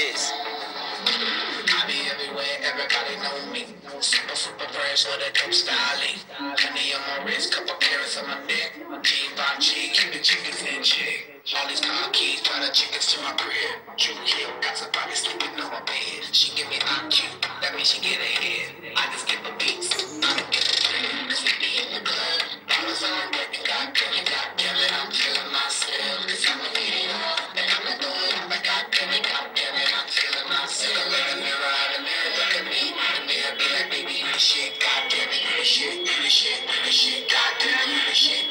I be everywhere, everybody know me. Super, super fresh, with a dope styling. Honey on my wrist, couple carats on my neck. Team by G, keep the chickens in check. All these car keys, got the chickens to my crib. Drew Hill, got somebody sleeping on my bed. She give me IQ, that means she get ahead. shit, goddamn it, you the shit, you the shit, you the shit, goddamn you the shit.